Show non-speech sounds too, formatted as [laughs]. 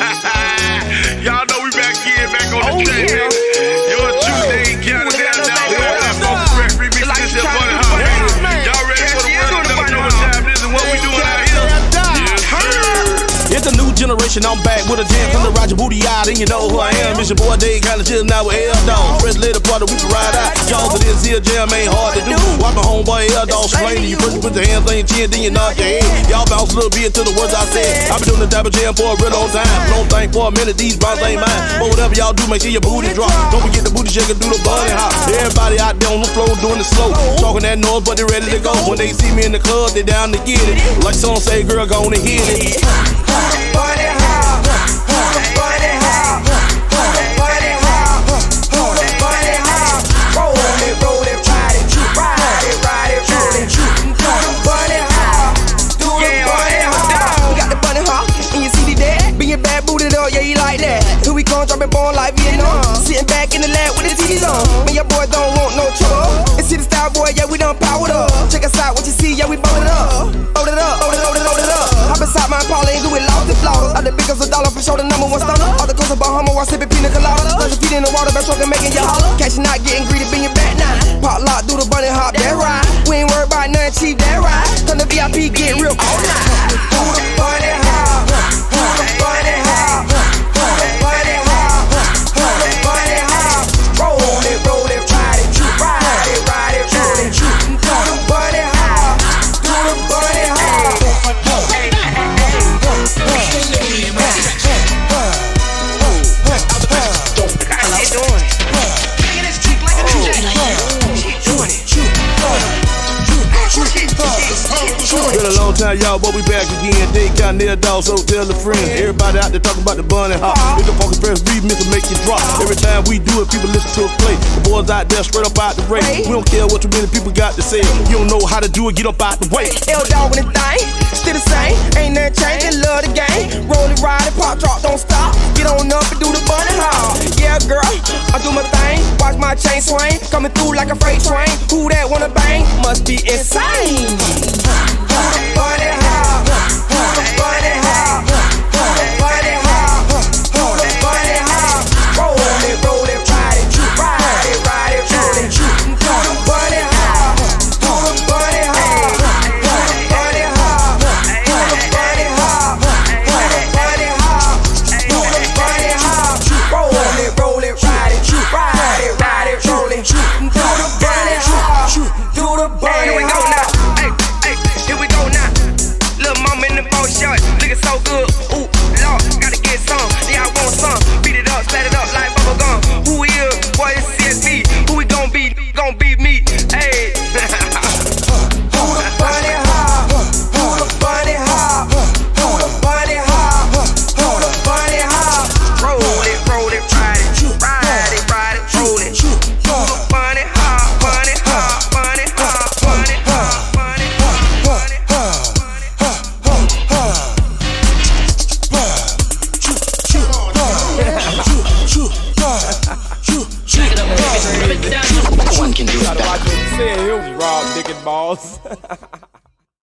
[laughs] Y'all know we back here, back on the Oh, track, yeah. baby. Yours truly, counting down down there. That folks rap remix Like this you here trying Bunny to do Hop, Bunny Hop, baby. man. Y'all ready for the world? Let them know what time it is and what we doing out here. Yes, sir. It's a new generation, I'm back with a jam. Come to Roger Booty out, and you know who I am. It's your boy Dade, kinda chill now with L Dog. Fresh later party, we can ride out. Y'all this here jam ain't hard Watch my homeboy L Dog to you. First you put your hands on your chin, then you nod your head. Y'all bounce a little bit to the words I said. I've been doing the dabber jam for a real long time. Don't think for a minute, these bounce ain't mine. But whatever y'all do, make sure your booty drop. Don't forget the booty shaker, do the bunny hop. Everybody out there on the floor doing it slow. Talking that noise, but they ready to go. When they see me in the club, they down to get it. Like some say, girl, go on and hit it. Bunny hop, bunny Here we come, dropping born like Vietnam. Sitting back in the lab with the TVs on. Man, your boy don't want no trouble. And see the style boy, yeah, we done powered up. Check us out, what you see, yeah, we bowled it up. Hold it up, hold it, hold it, hold it up. Hop inside my Impala and do it loud and flawless. All the big a dollar for sure, the number one stunner. All the coast of Bahama while sipping pina colada. Plus your feet in the water, back truck and making you holler. Catching out, getting greedy, being back now. Pop lock, do the bunny hop, that ride. We ain't worried about nothing cheap, that ride. Come the VIP, get real all night. Time, y'all, but we back again. They got nail dog, so tell a friend. Everybody out there talking about the bunny hop. It's the fucking first remix to make you drop. Every time we do it, people listen to us play. The boys out there straight up out the race. We don't care what too many people got to say. You don't know how to do it, get up out the way. L dog with the thing, still the same. Ain't nothing changing, love the game. Roll it, ride it, pop, drop, don't stop. Get on up and do the bunny hop. Yeah, girl, I do my thing. Watch my chain swing, coming through like a freight train. Who that wanna bang? Must be insane. Get some. Yeah, I want some. Beat it up, spat it up like bubble gum. Who is? Boy, it's CSB. Who we gon' be? Gon' beat Can it was Rob Dick and Balls. [laughs]